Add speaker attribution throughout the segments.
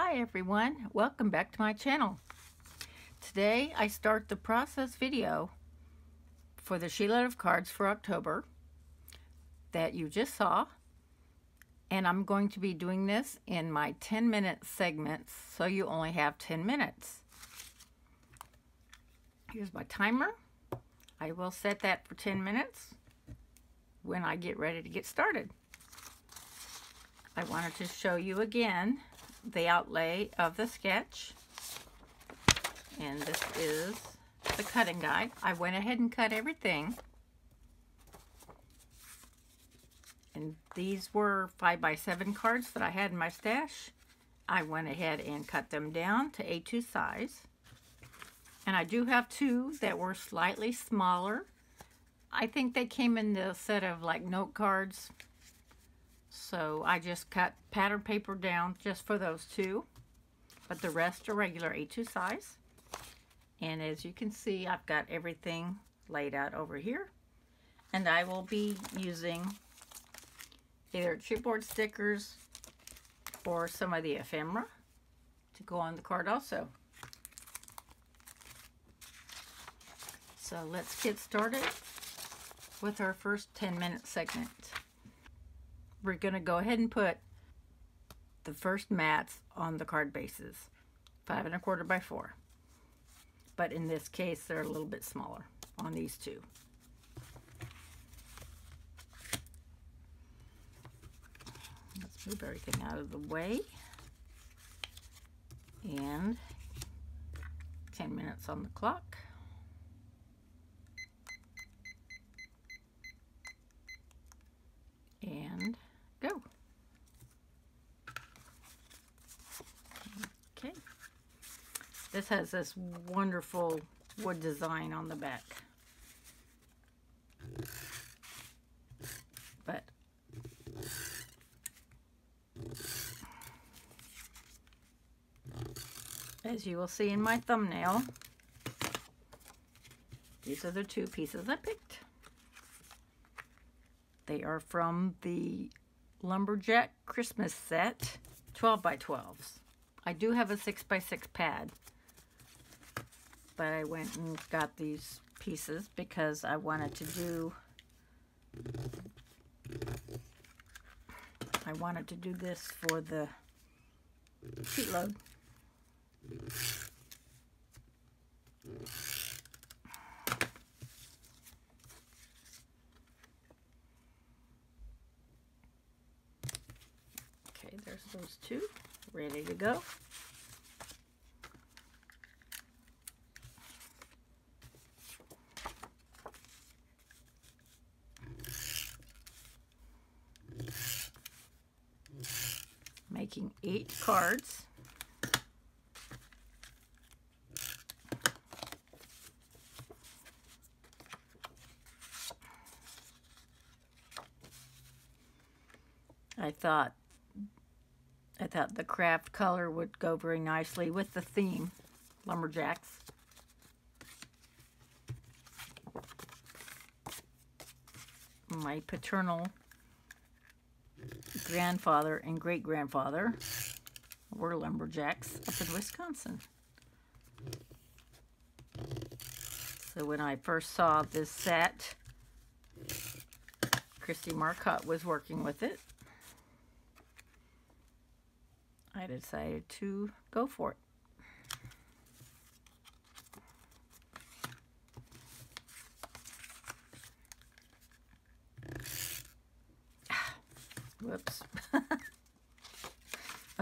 Speaker 1: Hi everyone, welcome back to my channel. Today I start the process video for the sheet of cards for October that you just saw and I'm going to be doing this in my 10 minute segments so you only have 10 minutes. Here's my timer. I will set that for 10 minutes when I get ready to get started. I wanted to show you again the outlay of the sketch. And this is the cutting guide. I went ahead and cut everything. And these were 5 by 7 cards that I had in my stash. I went ahead and cut them down to A2 size. And I do have two that were slightly smaller. I think they came in the set of like note cards. So I just cut pattern paper down just for those two. But the rest are regular A2 size. And as you can see, I've got everything laid out over here. And I will be using either chipboard stickers or some of the ephemera to go on the card also. So let's get started with our first 10 minute segment we're going to go ahead and put the first mats on the card bases. Five and a quarter by four. But in this case, they're a little bit smaller on these two. Let's move everything out of the way. And 10 minutes on the clock. And go. Okay. This has this wonderful wood design on the back. But as you will see in my thumbnail, these are the two pieces I picked. They are from the Lumberjack Christmas set, 12 by 12s. I do have a 6 by 6 pad, but I went and got these pieces because I wanted to do I wanted to do this for the Sheetload. Okay, there's those two ready to go. Making eight cards. I thought I thought the kraft color would go very nicely with the theme, Lumberjacks. My paternal grandfather and great-grandfather were lumberjacks up in Wisconsin. So when I first saw this set, Christy Marcotte was working with it. I decided to go for it.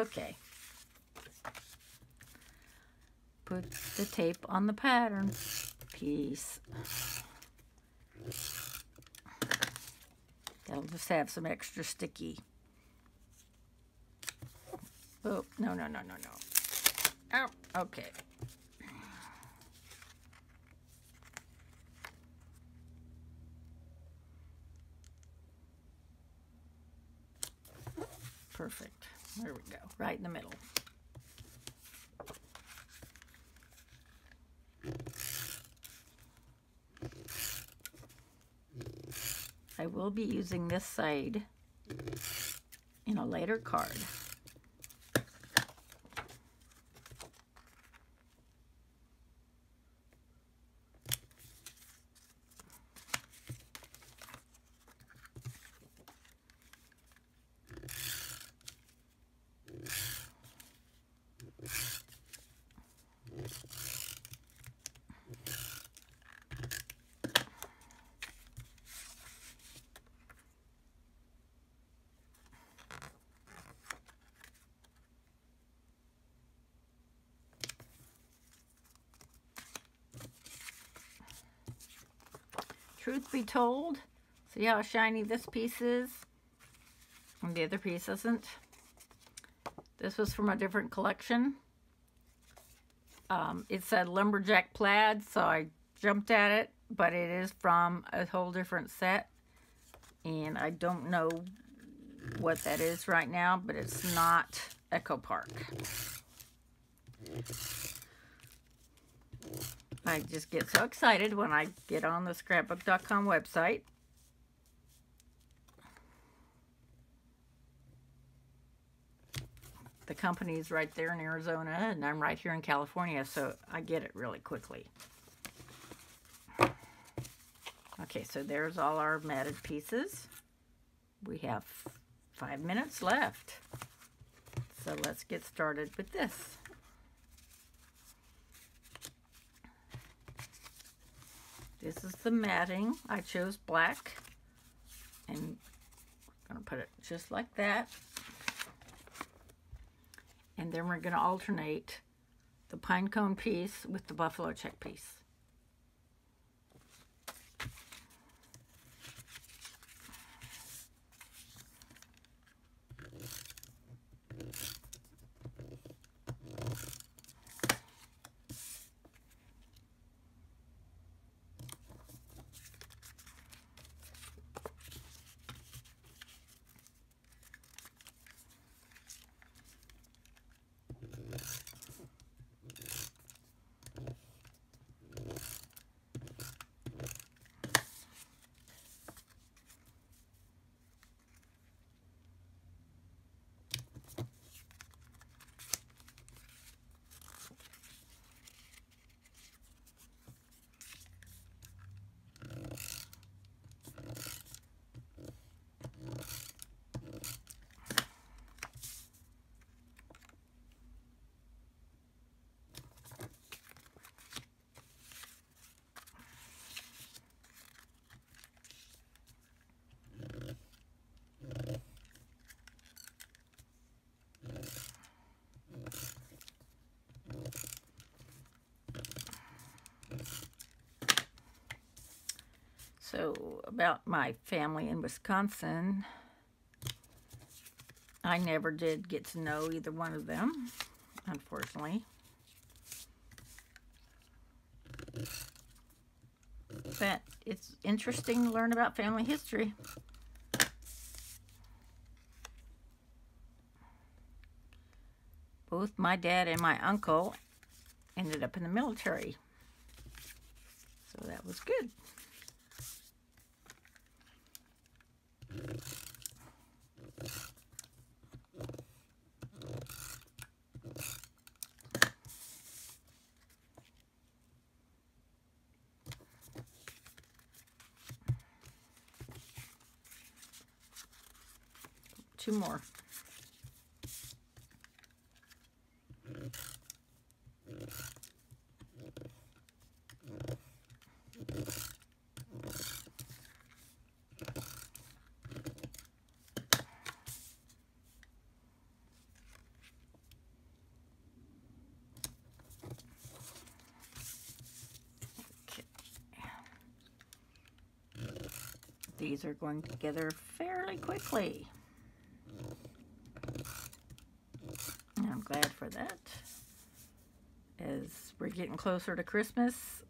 Speaker 1: Okay. Put the tape on the pattern piece. That'll just have some extra sticky. Oh, no, no, no, no, no. Oh, okay. Perfect. There we go. Right in the middle. I will be using this side in a later card. Truth be told, see how shiny this piece is? And the other piece isn't. This was from a different collection. Um, it said Lumberjack Plaid, so I jumped at it, but it is from a whole different set. And I don't know what that is right now, but it's not Echo Park. I just get so excited when I get on the scrapbook.com website. The company is right there in Arizona, and I'm right here in California, so I get it really quickly. Okay, so there's all our matted pieces. We have five minutes left. So let's get started with this. This is the matting. I chose black. And I'm going to put it just like that. And then we're going to alternate the pine cone piece with the buffalo check piece. So, about my family in Wisconsin, I never did get to know either one of them, unfortunately. But it's interesting to learn about family history. Both my dad and my uncle ended up in the military. So that was good. Two more. These are going together fairly quickly. And I'm glad for that. As we're getting closer to Christmas,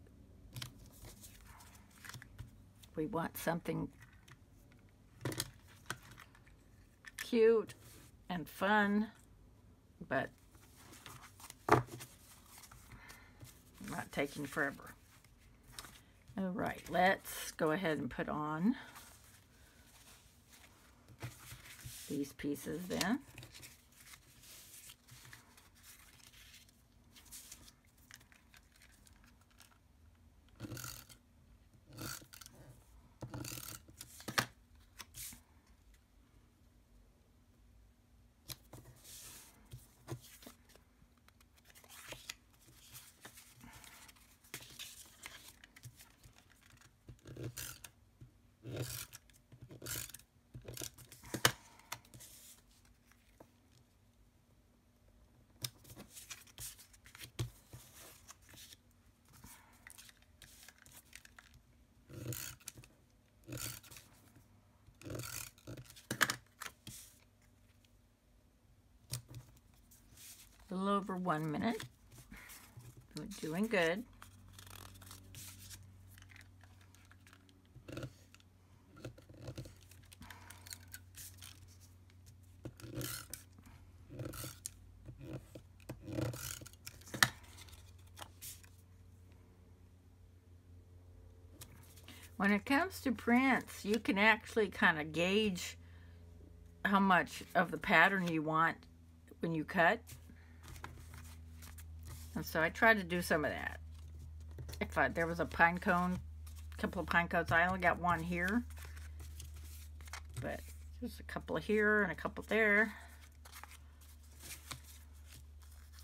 Speaker 1: we want something cute and fun, but not taking forever. All right, let's go ahead and put on these pieces then. Little over one minute. We're doing good. When it comes to prints, you can actually kind of gauge how much of the pattern you want when you cut. And so I tried to do some of that. If I, there was a pine cone, a couple of pine cones, I only got one here. But there's a couple here and a couple there.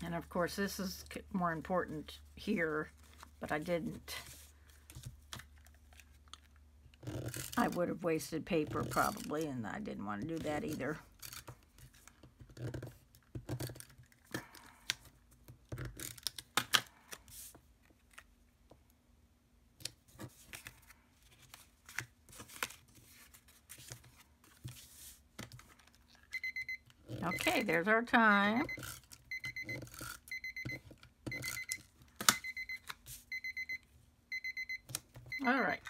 Speaker 1: And of course this is more important here, but I didn't. I would have wasted paper probably, and I didn't want to do that either. Okay, there's our time. All right.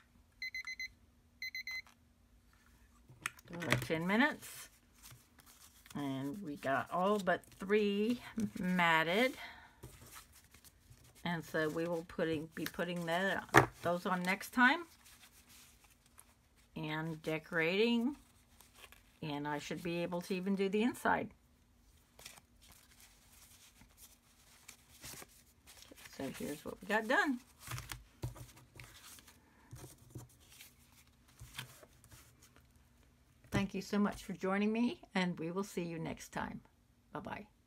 Speaker 1: 10 minutes. And we got all but three matted. And so we will putting be putting that those on next time. And decorating. And I should be able to even do the inside. So here's what we got done. Thank you so much for joining me, and we will see you next time. Bye-bye.